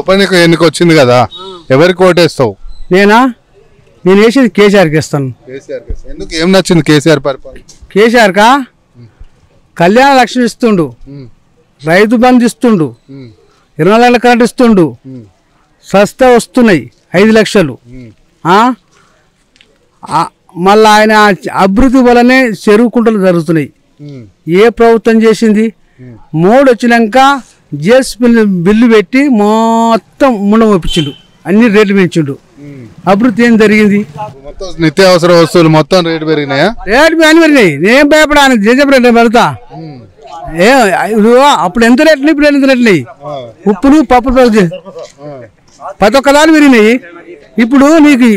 ఉప ఎన్నిక వచ్చింది కదా ఎవరికి ఓటేస్తావు? నేనా? నేను వేసేది కేసీఆర్కి ఇస్తాను కేసీఆర్ ఎందుకు ఏం నచ్చింది కేసీఆర్ పరిపాలన? కేసీఆర్కా కళ్యాణ లక్ష్మి ఇస్తుండు. రైతు బంధు ఇస్తుండు. ఇరవై నెలల కరెంట్ ఇస్తుండు. సస్తా వస్తున్నాయి ఐదు లక్షలు. మళ్ళా ఆయన అభివృద్ధి వల్లనే చెరువు కుంటలు జరుగుతున్నాయి. ఏ ప్రభుత్వం చేసింది? మోడు వచ్చినాక జిఎస్ బిల్లు బిల్లు పెట్టి మొత్తం ముండ ఒప్పించిండు అన్ని రేట్లు పెంచిండు. అభివృద్ధి ఏం జరిగింది? మొత్తం నిత్యావసర వస్తువులు మొత్తం రేటు పెరిగినాయా? రేట్లు అన్ని పెరిగినాయి. నేను భయపడానికి జేజపడి పెడతా. ఏ అప్పుడు ఎంత రేట్లు? ఇప్పుడు ఎంత రేట్లు? ఉప్పులు పప్పులు ప్రతి ఒక్క దాని పెరిగినాయి. ఇప్పుడు నీకు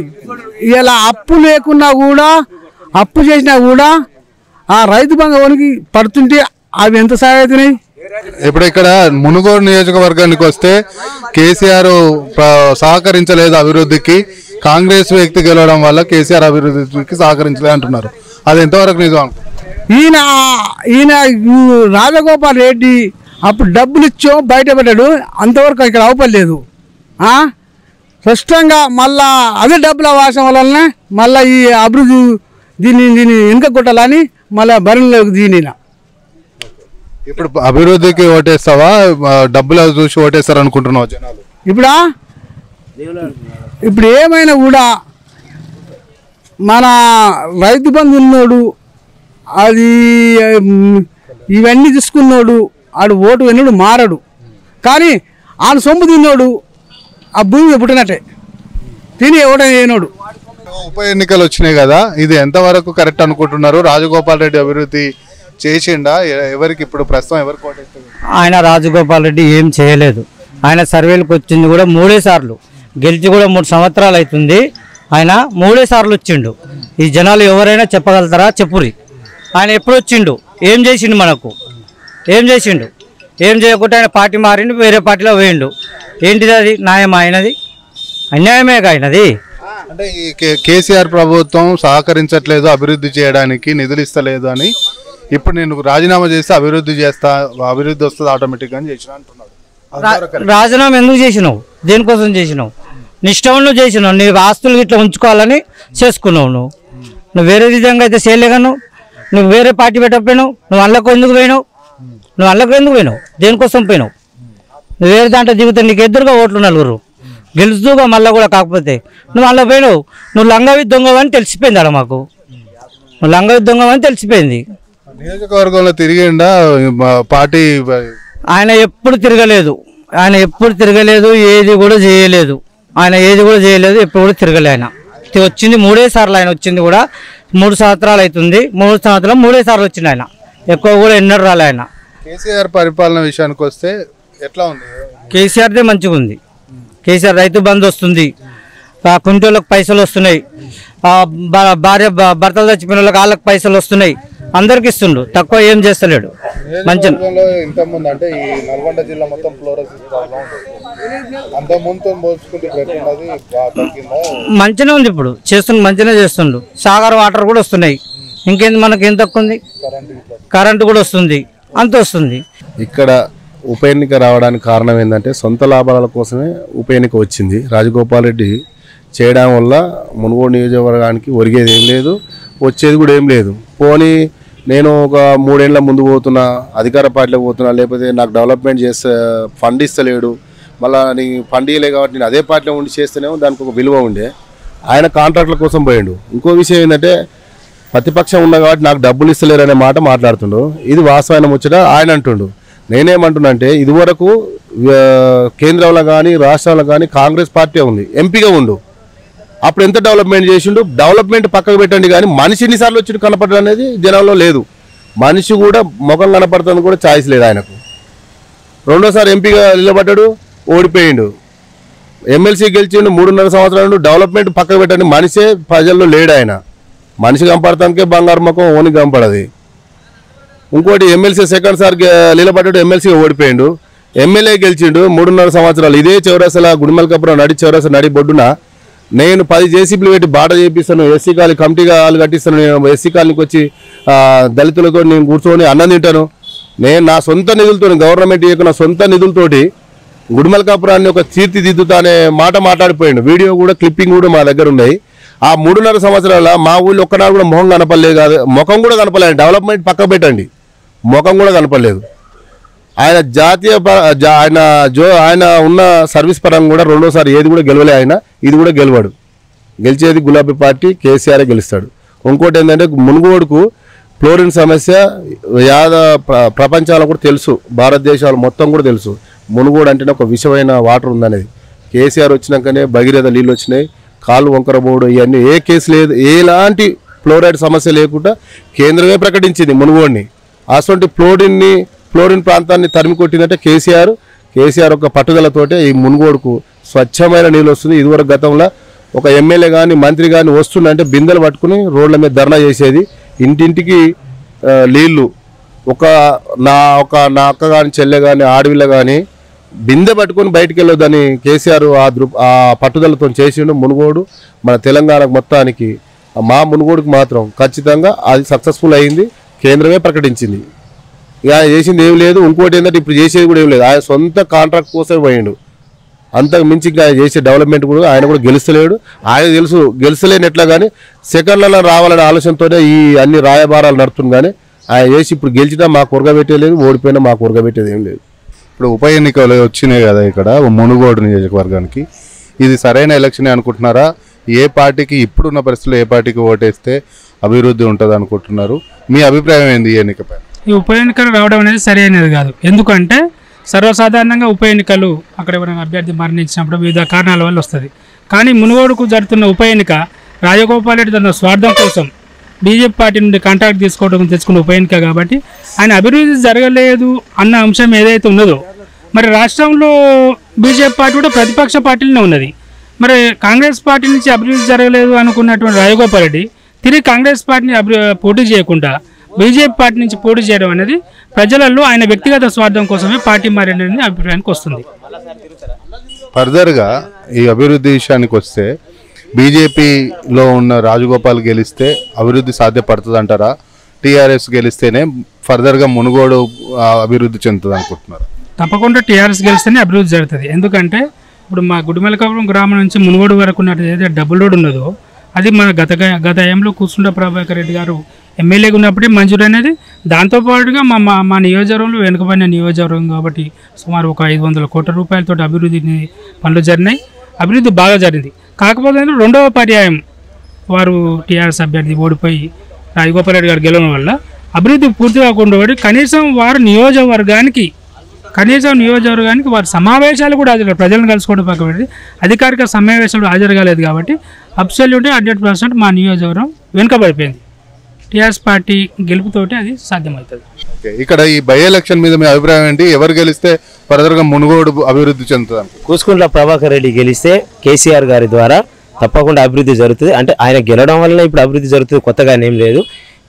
ఇలా అప్పు లేకున్నా కూడా అప్పు చేసినా కూడా ఆ రైతు బంధువునికి పడుతుంటే అవి ఎంత సాగుతున్నాయి ఇప్పుడు ఇక్కడ మునుగోడు నియోజకవర్గానికి వస్తే కేసీఆర్ సహకరించలేదు అభివృద్ధికి. కాంగ్రెస్ వ్యక్తి గెలవడం వల్ల కేసీఆర్ అభివృద్ధికి సహకరించలేదు అంటున్నారు. అది ఎంతవరకు నిజం? ఈయన ఈయన రాజగోపాల్ రెడ్డి అప్పుడు డబ్బులు ఇచ్చో బయటపడ్డాడు అంతవరకు ఇక్కడ అవపడలేదు. స్పష్టంగా మళ్ళా అదే డబ్బుల వాసం వలన మళ్ళీ ఈ అభివృద్ధి దీన్ని దీన్ని వెనుక కొట్టాలని మళ్ళీ బరిలోకి దీనిన ఇప్పుడు అభివృద్ధికి ఓటేస్తావా? డబ్బులు చూసి ఓటేస్తారు అనుకుంటున్నావు జనాలు? ఇప్పుడా? ఇప్పుడు ఏమైనా కూడా మన రైతు బంధు ఉన్నోడు అది ఇవన్నీ తీసుకున్నోడు ఆడు ఓటు ఎన్నడు మారడు. కానీ ఆడు సొమ్ము తిన్నోడు ఆ భూమి పుట్టినట్టే. తిని ఓట అయినోడు ఉప ఎన్నికలు వచ్చినాయి కదా ఇది ఎంతవరకు కరెక్ట్ అనుకుంటున్నారు? రాజగోపాల్ రెడ్డి అభివృద్ధి చేసిండా? ఎవరికి ఇప్పుడు ప్రస్తుతం ఓటేస్తారు ఆయన రాజగోపాల్ రెడ్డి ఏం చేయలేదు. ఆయన సర్వేలకు వచ్చింది కూడా మూడే సార్లు. గెలిచి కూడా మూడు సంవత్సరాలు అవుతుంది. ఆయన మూడే సార్లు వచ్చిండు. ఈ జనాలు ఎవరైనా చెప్పగలుగుతారా? చెప్పురి. ఆయన ఎప్పుడు వచ్చిండు? ఏం చేసిండు మనకు? ఏం చేసిండు? ఏం చేయకుండా ఆయన పార్టీ మారిండు వేరే పార్టీలో పోయిండు. ఏంటిది అది? న్యాయం ఆయనది? అన్యాయమే ఆయనది. అంటే ఈ కేసీఆర్ ప్రభుత్వం సహకరించట్లేదు అభివృద్ధి చేయడానికి నిధులు ఇస్తలేదు అని ఇప్పుడు నేను రాజీనామా చేస్తే అభివృద్ధి చేస్తా అభివృద్ధి వస్తుంది ఆటోమేటిక్ అని చేసిన అంటున్నాడు. రాజీనామా ఎందుకు చేసినావు? దేనికోసం చేసినావు? నువ్వు చేసినావు నీ ఆస్తులు ఇట్లా ఉంచుకోవాలని చేసుకున్నావు నువ్వు. నువ్వు వేరే విధంగా అయితే చేయలేగా నువ్వు? నువ్వు వేరే పార్టీ పెట్టకపోయినావు నువ్వు అల్లకు ఎందుకు పోయినావు? నువ్వు అల్లకు ఎందుకు పోయినావు? దేనికోసం పోయినావు? నువ్వు వేరే దాంట్లో దిగుతా నీకు ఎదురుగా ఓట్లు నలుగురు. గెలుస్తూగా మళ్ళీ కూడా కాకపోతే. నువ్వు అలా పోయినావు. నువ్వు లంగవి దొంగవని తెలిసిపోయింది అక్కడ మాకు. నువ్వు లంగవి దొంగవని తెలిసిపోయింది. నియోజకవర్గంలో తిరిగిండా? పార్టీ ఆయన ఎప్పుడు తిరగలేదు. ఆయన ఎప్పుడు తిరగలేదు ఏది కూడా చేయలేదు. ఆయన ఏది కూడా చేయలేదు ఎప్పుడు కూడా తిరగలే ఆయన. వచ్చింది మూడే సార్లు ఆయన వచ్చింది కూడా. మూడు సంవత్సరాలు అవుతుంది. మూడు సంవత్సరాలు మూడే సార్లు వచ్చింది ఆయన. ఎక్కువ కూడా ఎన్నడూ రాలే ఆయన. కేసీఆర్ పరిపాలన విషయానికి వస్తే ఎట్లా ఉంది? కేసీఆర్దే మంచిగా ఉంది కేసీఆర్ రైతు బంధు వస్తుంది. కుంటోళ్ళకి పైసలు వస్తున్నాయి. భార్య భర్తలు చచ్చిపోయిన వాళ్ళకి వాళ్ళకి పైసలు వస్తున్నాయి. అందరికి ఇస్తుండు. తక్కువ ఏం చేస్తలేడు. మంచి మంచిగా ఉంది ఇప్పుడు. చేస్తుండు మంచిగా చేస్తుండు. సాగర్ వాటర్ కూడా వస్తున్నాయి. ఇంకేంది మనకి? ఏం తక్కువ ఉంది? కరెంటు కూడా వస్తుంది. అంత వస్తుంది. ఇక్కడ ఉప ఎన్నిక రావడానికి కారణం ఏంటంటే సొంత లాభాల కోసమే ఉప ఎన్నిక వచ్చింది. రాజగోపాల్ రెడ్డి చేయడం వల్ల మునుగోడు నియోజకవర్గానికి ఒరిగేది ఏం లేదు వచ్చేది కూడా ఏం లేదు. పోనీ నేను ఒక మూడేళ్ళ ముందు పోతున్నా అధికార పార్టీలో పోతున్నా లేకపోతే నాకు డెవలప్మెంట్ చేస్తే ఫండ్ ఇస్తలేడు మళ్ళీ నీ ఫండ్ ఇవ్వలే కాబట్టి నేను అదే పార్టీలో ఉండి చేస్తేనేమో దానికి ఒక విలువ ఉండే. ఆయన కాంట్రాక్ట్ల కోసం పోయిండు. ఇంకో విషయం ఏంటంటే ప్రతిపక్షం ఉన్న కాబట్టి నాకు డబ్బులు ఇస్తలేరు అనే మాట మాట్లాడుతుండు. ఇది వాస్తవమైన ముచ్చట ఆయన అంటుండు. నేనేమంటున్నంటే ఇదివరకు కేంద్రంలో కానీ రాష్ట్రంలో కానీ కాంగ్రెస్ పార్టీ ఉంది ఎంపీగా ఉండు. అప్పుడు ఎంత డెవలప్మెంట్ చేసిండు? డెవలప్మెంట్ పక్కకు పెట్టండి కానీ మనిషి ఎన్నిసార్లు వచ్చి కనపడడం అనేది జనంలో లేదు. మనిషి కూడా ముఖం కనపడుతుంది కూడా ఛాయిస్ లేదు ఆయనకు. రెండోసారి ఎంపీగా నిలబడ్డాడు ఓడిపోయిండు. ఎమ్మెల్సీ గెలిచిండు మూడున్నర సంవత్సరాలు డెవలప్మెంట్ పక్కకు పెట్టండి. మనిషే ప్రజల్లో లేడు ఆయన. మనిషి కనపడటానికే బంగారు ముఖం ఓని కనపడది. ఇంకోటి ఎమ్మెల్సీ సెకండ్ సార్ నిలబడ్డాడు ఎమ్మెల్సీ ఓడిపోయిండు. ఎమ్మెల్యే గెలిచిండు మూడున్నర సంవత్సరాలు. ఇదే చౌరసల గుడిమల్కపురం నడి చౌరస నడి బొడ్డున నేను పది జేసీబీలు పెట్టి బాట చేపిస్తాను ఎస్సీ కాలనీ కమిటీగా వాళ్ళు కట్టిస్తాను నేను ఎస్సీ కాలనీకి వచ్చి దళితులతో నేను కూర్చొని అన్నం తింటాను. నేను నా సొంత నిధులతో గవర్నమెంట్ ఇవ్వకున్న సొంత నిధులతోటి గుడిమల్కాపురాన్ని ఒక తీర్చిదిద్దుతా అనే మాట మాట్లాడిపోయిండు. వీడియో కూడా క్లిప్పింగ్ కూడా మా దగ్గర ఉన్నాయి. ఆ మూడున్నర సంవత్సరాల మా ఊళ్ళో ఒక్కనాడు కూడా మొహం కనపడలేదు కాదు. ముఖం కూడా కనపడలేదు. డెవలప్మెంట్ పక్క పెట్టండి. ముఖం కూడా కనపడలేదు. ఆయన జాతీయ జా- ఆయన జో ఆయన ఉన్న సర్వీస్ పరంగా కూడా రెండోసారి ఏది కూడా గెలవలే ఆయన ఇది కూడా గెలవాడు. గెలిచేది గులాబీ పార్టీ కేసీఆర్ గెలుస్తాడు. ఇంకోటి ఏంటంటే మునుగోడుకు ఫ్లోరిన్ సమస్య యాద ప్రపంచాలకు కూడా తెలుసు భారతదేశాలు మొత్తం కూడా తెలుసు. మునుగోడు అంటేనే ఒక విషమైన వాటర్ ఉందనేది. కేసీఆర్ వచ్చినాకనే భగీరథ నీళ్ళు వచ్చినాయి కాళ్ళు వంకర బోర్డు ఇవన్నీ ఏ కేసు లేదు ఎలాంటి ఫ్లోరైడ్ సమస్య లేకుండా కేంద్రమే ప్రకటించింది మునుగోడిని. అటువంటి ఫ్లోరిన్ని ఫ్లోరిన్ ప్రాంతాన్ని తరిమి కొట్టిందంటే కేసీఆర్. కేసీఆర్ ఒక పట్టుదలతోటే ఈ మునుగోడుకు స్వచ్ఛమైన నీళ్ళు వస్తుంది. ఇదివరకు గతంలో ఒక ఎమ్మెల్యే కానీ మంత్రి కానీ వస్తుందంటే బిందెలు పట్టుకుని రోడ్ల మీద ధర్నా చేసేది. ఇంటింటికి నీళ్ళు. ఒక నా ఒక నా అక్క కానీ చెల్లె కానీ ఆడవిల్ల కానీ బిందె పట్టుకొని బయటికి వెళ్ళొద్దని కేసీఆర్ ఆ దృ ఆ పట్టుదలతో చేసిండు మునుగోడు మన తెలంగాణకు మొత్తానికి. మా మునుగోడుకు మాత్రం ఖచ్చితంగా అది సక్సెస్ఫుల్ అయింది. కేంద్రమే ప్రకటించింది. ఇక ఆయన చేసింది ఏం లేదు ఇంకోటి ఏంటంటే ఇప్పుడు చేసేది కూడా ఏం లేదు. ఆయన సొంత కాంట్రాక్ట్ కోసమే పోయిండు. అంతకు మించి ఇంకా చేసే డెవలప్మెంట్ కూడా ఆయన కూడా గెలుస్తలేడు. ఆయన తెలుసు గెలుస్తలేని ఎట్లా కానీ సెకండ్లలో రావాలనే ఆలోచనతోనే ఈ అన్ని రాయబారాలు నడుతుంది కానీ ఆయన చేసి ఇప్పుడు గెలిచినా మాకు ఉరగబెట్టేలేదు ఓడిపోయినా మాకు ఉరగబెట్టేది ఏం లేదు. ఇప్పుడు ఉప ఎన్నికలు వచ్చినాయి కదా ఇక్కడ మునుగోడు నియోజకవర్గానికి. ఇది సరైన ఎలక్షన్ అనుకుంటున్నారా? ఏ పార్టీకి ఇప్పుడున్న పరిస్థితుల్లో ఏ పార్టీకి ఓటేస్తే అభివృద్ధి ఉంటుంది అనుకుంటున్నారు మీ అభిప్రాయం ఏంది ఈ ఎన్నికపై ఈ ఉప ఎన్నికలు రావడం అనేది సరైనది కాదు. ఎందుకంటే సర్వసాధారణంగా ఉప ఎన్నికలు అక్కడ ఎవరైనా అభ్యర్థి మరణించినప్పుడు వివిధ కారణాల వల్ల వస్తుంది. కానీ మునుగోడుకు జరుగుతున్న ఉప ఎన్నిక రాజగోపాల్ రెడ్డి తన స్వార్థం కోసం బీజేపీ పార్టీ నుండి కాంట్రాక్ట్ తీసుకోవడం తెచ్చుకున్న ఉప ఎన్నిక కాబట్టి ఆయన అభివృద్ధి జరగలేదు అన్న అంశం ఏదైతే ఉన్నదో మరి రాష్ట్రంలో బీజేపీ పార్టీ కూడా ప్రతిపక్ష పార్టీలోనే ఉన్నది. మరి కాంగ్రెస్ పార్టీ నుంచి అభివృద్ధి జరగలేదు అనుకున్నటువంటి రాజగోపాల్ రెడ్డి తిరిగి కాంగ్రెస్ పార్టీని అభి పోటీ చేయకుండా బీజేపీ పార్టీ నుంచి పోటీ చేయడం అనేది ప్రజలలో ఆయన వ్యక్తిగత స్వార్థం కోసమే పార్టీ మారినని అభిప్రాయానికి వస్తుంది. ఫర్దర్గా ఈ అభివృద్ధి విషయానికి వస్తే బీజేపీలో ఉన్న రాజగోపాల్ గెలిస్తే అభివృద్ధి సాధ్యపడుతుంది అంటారా టీఆర్ఎస్ గెలిస్తేనే ఫర్దర్గా మునుగోడు అభివృద్ధి చెందుతుంది అనుకుంటున్నారు? తప్పకుండా టీఆర్ఎస్ గెలిస్తేనే అభివృద్ధి జరుగుతుంది. ఎందుకంటే ఇప్పుడు మా గుడిమలకాపురం గ్రామం నుంచి మునుగోడు వరకు ఉన్నది ఏదైతే డబుల్ రోడ్ ఉన్నదో అది మన గత గత ఏయంలో కూర్చుండ ప్రభాకర్ రెడ్డి గారు ఎమ్మెల్యేగా ఉన్నప్పుడే మంజూరు అనేది దాంతోపాటుగా మా మా మా నియోజకవర్గంలో వెనుకబడిన నియోజకవర్గం కాబట్టి సుమారు ఒక ఐదు వందల కోట్ల రూపాయలతో అభివృద్ధి పనులు జరిగినాయి. అభివృద్ధి బాగా జరిగింది. కాకపోతే రెండవ పర్యాయం వారు టీఆర్ఎస్ అభ్యర్థి ఓడిపోయి రాజగోపాల్ రెడ్డి గారు గెలవడం వల్ల అభివృద్ధి పూర్తి కాకుండా కనీసం వారు నియోజకవర్గానికి కనీసం నియోజకవర్గానికి వారి సమావేశాలు కూడా హాజరు ప్రజలను కలుసుకోవడం పక్క పెట్టి అధికారిక సమావేశాలు హాజరు కాలేదు కాబట్టి అబ్సల్యూట్లీ హండ్రెడ్ పర్సెంట్ మా నియోజకవర్గం వెనుకబడిపోయింది. టీఆర్ఎస్ పార్టీ గెలుపుతోటి అది సాధ్యమవుతుంది. ఓకే ఇక్కడ ఈ బై ఎలక్షన్ మీద మీ అభిప్రాయం ఏంటి? ఎవరు గెలిస్తే ఫర్దర్గా మునుగోడు అభివృద్ధి చెందుతుంది? కూసుకుంట్ల ప్రభాకర్ రెడ్డి గెలిస్తే కేసీఆర్ గారి ద్వారా తప్పకుండా అభివృద్ధి జరుగుతుంది. అంటే ఆయన గెలవడం వల్ల ఇప్పుడు అభివృద్ధి జరుగుతుంది. కొత్తగా ఏం లేదు.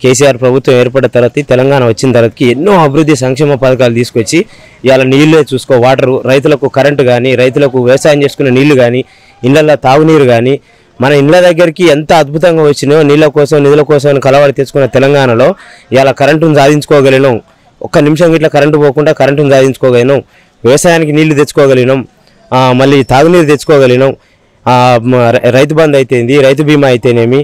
కేసీఆర్ ప్రభుత్వం ఏర్పడిన తర్వాత తెలంగాణ వచ్చిన తర్వాతకి ఎన్నో అభివృద్ధి సంక్షేమ పథకాలు తీసుకొచ్చి ఇవాళ నీళ్ళే చూసుకో వాటర్ రైతులకు కరెంటు కానీ రైతులకు వ్యవసాయం చేసుకునే నీళ్ళు కానీ ఇళ్ళలో తాగునీరు కానీ మన ఇండ్ల దగ్గరికి ఎంత అద్భుతంగా వచ్చినాయో నీళ్ళ కోసం నిధుల కోసం కలవాడి తెచ్చుకున్న తెలంగాణలో ఇలా కరెంటును సాధించుకోగలిగినాం. ఒక్క నిమిషం ఇట్లా కరెంటు పోకుండా కరెంటును సాధించుకోగలిగినాం. వ్యవసాయానికి నీళ్ళు తెచ్చుకోగలిగినాం. మళ్ళీ తాగునీరు తెచ్చుకోగలిగినాం. రై- రైతు బంధు అయితేంది రైతు బీమా అయితేనేమి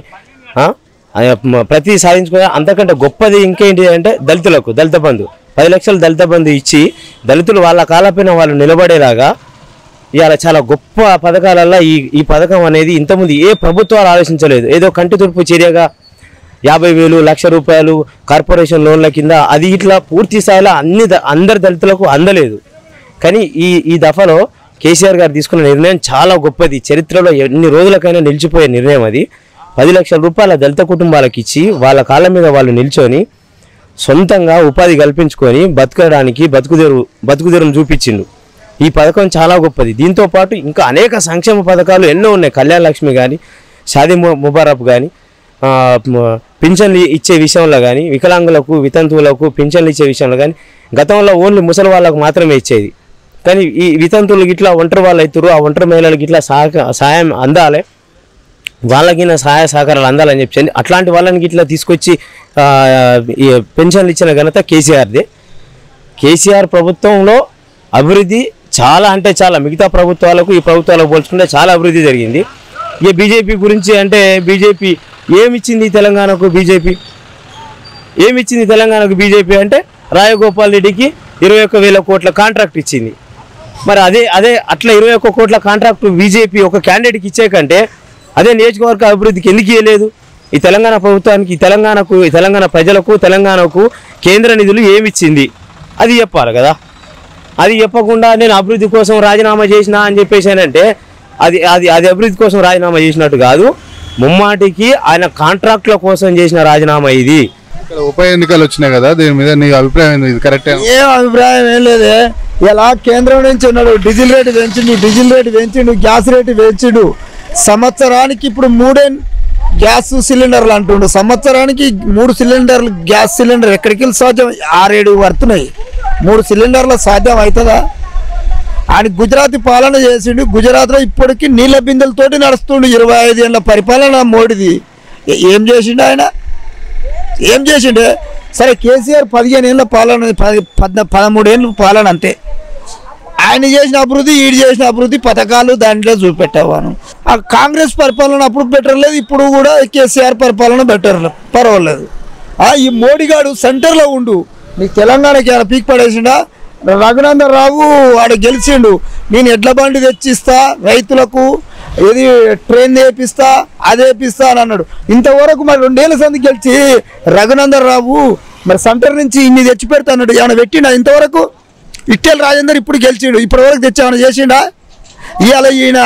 ప్రతి సాధించుకో అంతకంటే గొప్పది ఇంకేంటి అంటే దళితులకు దళిత బంధు. పది లక్షలు దళిత బంధు ఇచ్చి దళితులు వాళ్ళ కాలపైన వాళ్ళు నిలబడేలాగా ఇవాళ చాలా గొప్ప పథకాలల్లో ఈ ఈ పథకం అనేది ఇంతకుముందు ఏ ప్రభుత్వాలు ఆలోచించలేదు. ఏదో కంటి తుర్పు చర్యగా యాభై వేలు లక్ష రూపాయలు కార్పొరేషన్ లోన్ల కింద అది ఇట్లా పూర్తి స్థాయిలో అన్ని ద- అందరి దళితులకు అందలేదు. కానీ ఈ ఈ దఫలో కేసీఆర్ గారు తీసుకున్న నిర్ణయం చాలా గొప్పది. చరిత్రలో ఎన్ని రోజులకైనా నిలిచిపోయే నిర్ణయం అది. పది లక్షల రూపాయల దళిత కుటుంబాలకు ఇచ్చి వాళ్ళ కాళ్ళ మీద వాళ్ళు నిల్చొని సొంతంగా ఉపాధి కల్పించుకొని బతకడానికి బతుకుదేరు బతుకుదేరును చూపించిండు. ఈ పథకం చాలా గొప్పది. దీంతో పాటు ఇంకా అనేక సంక్షేమ పథకాలు ఎన్నో ఉన్నాయి. కళ్యాణ లక్ష్మి కానీ షాదీ ము- ముబారక్ కానీ పింఛన్లు ఇచ్చే విషయంలో కానీ వికలాంగులకు వితంతువులకు పింఛన్లు ఇచ్చే విషయంలో కానీ గతంలో ఓన్లీ ముసలి వాళ్ళకు మాత్రమే ఇచ్చేది. కానీ ఈ వితంతువులు ఇట్లా ఒంటరి వాళ్ళు అవుతారు ఆ ఒంటరి మహిళలకు ఇట్లా సహక సహాయం అందాలి. వాళ్ళకి సహాయ సహకారాలు అందాలని చెప్పి అట్లాంటి వాళ్ళని ఇట్లా తీసుకొచ్చి పెన్షన్లు ఇచ్చిన ఘనత కేసీఆర్దే. కేసీఆర్ ప్రభుత్వంలో అభివృద్ధి చాలా అంటే చాలా. మిగతా ప్రభుత్వాలకు ఈ ప్రభుత్వాలకు పోల్చుకుంటే చాలా అభివృద్ధి జరిగింది. ఇక బీజేపీ గురించి అంటే బీజేపీ ఏమిచ్చింది తెలంగాణకు బీజేపీ? ఏమిచ్చింది తెలంగాణకు బీజేపీ అంటే రాయగోపాల్ రెడ్డికి ఇరవై ఒక్క వేల కోట్ల కాంట్రాక్ట్ ఇచ్చింది. మరి అదే అదే అట్లా ఇరవై ఒక్క కోట్ల కాంట్రాక్ట్ బీజేపీ ఒక క్యాండిడేట్కి ఇచ్చే కంటే అదే నియోజకవర్గ అభివృద్ధికి ఎందుకు ఇవ్వలేదు ఈ తెలంగాణ ప్రభుత్వానికి తెలంగాణకు తెలంగాణ ప్రజలకు తెలంగాణకు కేంద్ర నిధులు ఏమిచ్చింది? అది చెప్పాలి కదా. అది చెప్పకుండా నేను అభివృద్ధి కోసం రాజీనామా చేసిన అని చెప్పేసానంటే అది అది అది అభివృద్ధి కోసం రాజీనామా చేసినట్టు కాదు. ముమ్మాటికి ఆయన కాంట్రాక్ట్ల కోసం చేసిన రాజీనామా ఇది. ఉప ఎన్నికలు వచ్చినాయి కదా దీని మీద నీ అభిప్రాయం ఏంది? ఇది కరెక్టే ఏం అభిప్రాయం ఏం లేదే. ఇలా కేంద్రం నుంచి ఉన్నాడు డీజిల్ రేటు పెంచిండు డీజిల్ రేటు పెంచిండు గ్యాస్ రేటు పెంచిండు. సంవత్సరానికి ఇప్పుడు మూడే గ్యాస్ సిలిండర్లు అంటుండు. సంవత్సరానికి మూడు సిలిండర్లు గ్యాస్ సిలిండర్ ఎక్కడికి వెళ్ళి సాధ్యం? ఆరేడు పడుతున్నాయి మూడు సిలిండర్ల సాధ్యం అవుతుందా? ఆయన గుజరాతీ పాలన చేసిండు. గుజరాత్లో ఇప్పటికీ నీళ్ళ బిందెలతోటి నడుస్తుండు ఇరవై ఐదు ఏళ్ళ పరిపాలన మోడీది. ఏం చేసిండు ఆయన? ఏం చేసిండే? సరే కేసీఆర్ పదిహేను ఏళ్ళ పాలన పది పద్న పదమూడేళ్ళు పాలన అంతే. ఆయన చేసిన అభివృద్ధి ఈడు చేసిన అభివృద్ధి పథకాలు దాంట్లో చూపెట్టేవాను ఆ కాంగ్రెస్ పరిపాలన అప్పుడు బెటర్ లేదు ఇప్పుడు కూడా కేసీఆర్ పరిపాలన బెటర్ పర్వాలేదు. ఈ మోడీగాడు సెంటర్లో ఉండు. నీకు తెలంగాణకి ఏమైనా పీక్ పడేసిండా? రఘునందన్ రావు ఆడ గెలిచిండు. నేను ఎడ్ల బండి తెచ్చిస్తా రైతులకు ఏది ట్రైన్ వేపిస్తా అది వేపిస్తా అని అన్నాడు. ఇంతవరకు మరి రెండేళ్ళ సంది గెలిచి రఘునందన్ రావు మరి సెంటర్ నుంచి ఇన్ని తెచ్చి పెడతా అన్నాడు. ఏమైనా పెట్టిండా ఇంతవరకు? ఇట్టెల రాజేందర్ ఇప్పుడు గెలిచిండు. ఇప్పటి వరకు తెచ్చి ఏమైనా చేసిండా? ఇవాళ ఈయన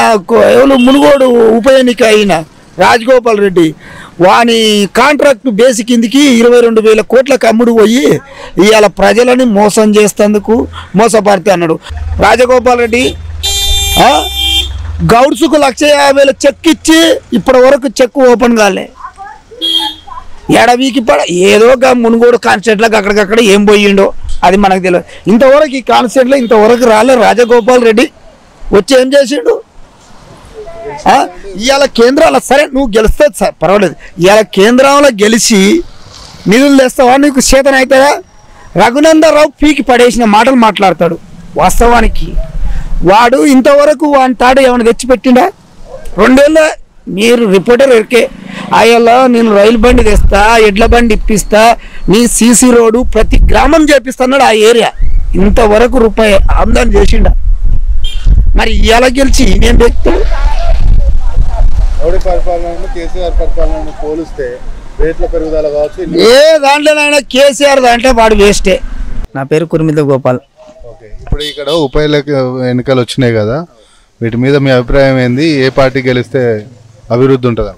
ఎవరు మునుగోడు ఉప ఎన్నిక అయిన రాజగోపాల్ రెడ్డి. వాని కాంట్రాక్ట్ బేసి కిందికి ఇరవై రెండు వేల కోట్లకు అమ్ముడు పోయి ఇవాళ ప్రజలని మోసం చేస్తేందుకు మోసపడితే అన్నాడు. రాజగోపాల్ రెడ్డి గౌడ్స్కు లక్ష యాభై వేల చెక్ ఇచ్చి ఇప్పటి వరకు చెక్ ఓపెన్ కాలే. ఎడవీకి పడ ఏదో మునుగోడు కాన్స్టెంట్లకు అక్కడికక్కడ ఏం పోయిండో అది మనకు తెలియదు. ఇంతవరకు ఈ కాన్స్టెంట్లో ఇంతవరకు రాలే రాజగోపాల్ రెడ్డి. వచ్చి ఏం చేసిండు? ఇవాళ కేంద్రాల సరే నువ్వు గెలిస్తే సార్ పర్వాలేదు. ఇవాళ కేంద్రంలో గెలిచి నిధులు తెస్తావా? నీకు చేతన అవుతారా రఘునందరావు పీకి పడేసిన మాటలు మాట్లాడతాడు వాస్తవానికి. వాడు ఇంతవరకు వాని తాడు ఏమైనా తెచ్చిపెట్టిండా? రెండేళ్ళ మీరు రిపోర్టర్ ఎరికే అయ్యలో నేను రైలు బండి తెస్తా ఎడ్ల బండి ఇప్పిస్తా నీ సీసీ రోడ్డు ప్రతి గ్రామం చేపిస్తున్నాడు ఆ ఏరియా. ఇంతవరకు రూపాయి ఆమ్దాన్ చేసిండా. మరి ఇవాళ గెలిచి నేను చెప్తాను మోడీ పరిపాలన కేసీఆర్ పరిపాలన పోలిస్తే రేట్ల పెరుగుదల కావచ్చు ఏ దాంట్లోనైనా కేసీఆర్ దాంట్లో వాడు వేస్టే. నా పేరు కుర్మిద గోపాల్. ఓకే ఇప్పుడు ఇక్కడ ఉప ఎన్నిక- ఎన్నికలు వచ్చినాయి కదా వీటి మీద మీ అభిప్రాయం ఏంది? ఏ పార్టీ గెలిస్తే అభివృద్ధి ఉంటుందా?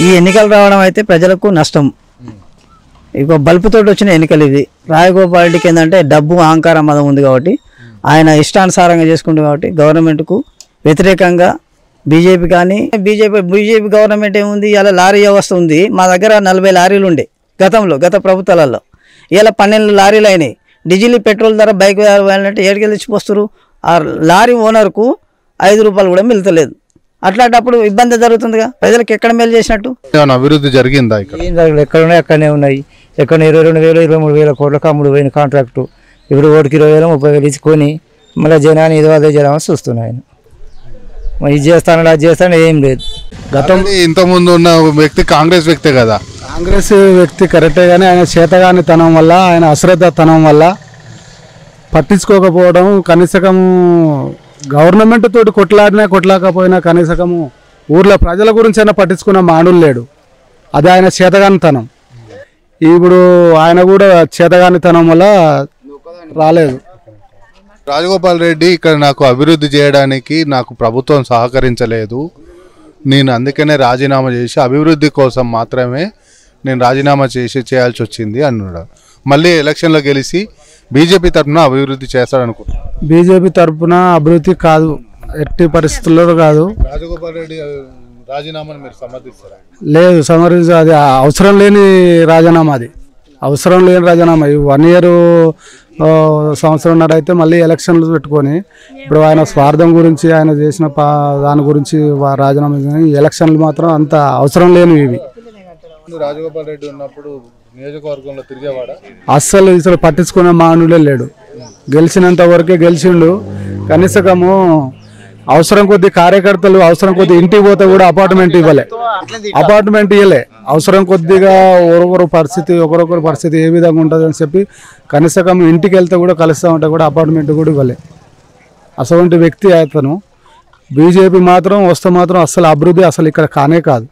ఈ ఎన్నికలు రావడం అయితే ప్రజలకు నష్టం. ఇక బల్బుతోటి వచ్చిన ఎన్నికలు ఇది రాయగోపాల్ రెడ్డికి ఏంటంటే డబ్బు అహంకారం మదం ఉంది కాబట్టి ఆయన ఇష్టానుసారంగా చేసుకుంటుంది కాబట్టి గవర్నమెంట్కు వ్యతిరేకంగా బీజేపీ కానీ బీజేపీ బీజేపీ గవర్నమెంట్ ఏముంది? ఇలా లారీ వ్యవస్థ ఉంది. మా దగ్గర నలభై లారీలు ఉండే గతంలో గత ప్రభుత్వాలలో. ఇలా పన్నెండు లారీలు అయినాయి. డీజిల్ పెట్రోల్ ధర బైక్ వెళ్ళాలంటే ఏడుకెళ్ళి తెచ్చిపోస్తారు ఆ లారీ ఓనర్కు ఐదు రూపాయలు కూడా మిగతలేదు అట్లాంటప్పుడు ఇబ్బంది జరుగుతుందిగా? ప్రజలకు ఎక్కడ మేలు చేసినట్టు? అభివృద్ధి జరిగిందా ఎక్కడ ఉన్నాయి అక్కడనే ఉన్నాయి. ఎక్కడ ఇరవై రెండు వేలు ఇరవై మూడు వేల కోట్లకు అమ్ముడు పోయిన కాంట్రాక్టు. ఇప్పుడు ఓటుకి ఇరవై వేలు ముప్పై వేలు ఇచ్చుకొని మళ్ళీ జనాన్ని ఇదో అదే జనాన్ని చూస్తున్నాయి ఇది చేస్తాను అది చేస్తాను ఏం లేదు. గతంలో ఇంతకుముందు ఉన్న వ్యక్తి కాంగ్రెస్ వ్యక్తే కదా. కాంగ్రెస్ వ్యక్తి కరెక్టే కానీ ఆయన చేతగానితనం వల్ల ఆయన అశ్రద్ధతనం వల్ల పట్టించుకోకపోవడం కనీసకం గవర్నమెంట్ తోటి కొట్లాడినా కొట్లాకపోయినా కనీసకము ఊర్లో ప్రజల గురించి అయినా పట్టించుకున్న మానులు లేడు. అది ఆయన చేతగానితనం ఇప్పుడు ఆయన కూడా చేతగానితనం వల్ల రాలేదు. రాజగోపాల్ రెడ్డి ఇక్కడ నాకు అభివృద్ధి చేయడానికి నాకు ప్రభుత్వం సహకరించలేదు. నేను అందుకనే రాజీనామా చేసి అభివృద్ధి కోసం మాత్రమే నేను రాజీనామా చేసి చేయాల్సి వచ్చింది అన్నాడు. మళ్ళీ ఎలక్షన్లో గెలిచి బీజేపీ తరఫున అభివృద్ధి చేస్తాడనుకుంటున్నాను బీజేపీ తరఫున అభివృద్ధి కాదు. ఎట్టి పరిస్థితుల్లో కాదు. రాజగోపాల్ రెడ్డి రాజీనామాను మీరు సమర్థిస్తారా? లేదు సమరించ అది అవసరం లేని రాజీనామా అది. అవసరం లేని రాజీనామా. ఈ వన్ ఇయర్ సంవత్సరంన్నర అయితే మళ్ళీ ఎలక్షన్లు పెట్టుకొని ఇప్పుడు ఆయన స్వార్థం గురించి ఆయన చేసిన దాని గురించి రాజీనామా ఎలక్షన్లు మాత్రం అంత అవసరం లేనివి ఇవి. రాజగోపాల్ రెడ్డి ఉన్నప్పుడు నియోజకవర్గంలో తిరిగేవాడా? అస్సలు ఇసలు పట్టించుకునే మానవుడే లేడు. గెలిచినంత వరకే గెలిచిండు. కనీసకము అవసరం కొద్ది కార్యకర్తలు అవసరం కొద్ది ఇంటికి పోతే కూడా అపార్ట్మెంట్ ఇవ్వలే. అపార్ట్మెంట్ ఇవ్వలే అవసరం కొద్దిగా ఒకరొకరు పరిస్థితి ఒకరొకరు పరిస్థితి ఏ విధంగా ఉంటుంది అని చెప్పి కనీసకం ఇంటికి వెళ్తే కూడా కలుస్తూ ఉంటే కూడా అపార్ట్మెంట్ కూడా ఇవ్వలే. అటువంటి వ్యక్తి అతను. బీజేపీ మాత్రం వస్తే మాత్రం అసలు అభివృద్ధి అసలు ఇక్కడ కానే కాదు.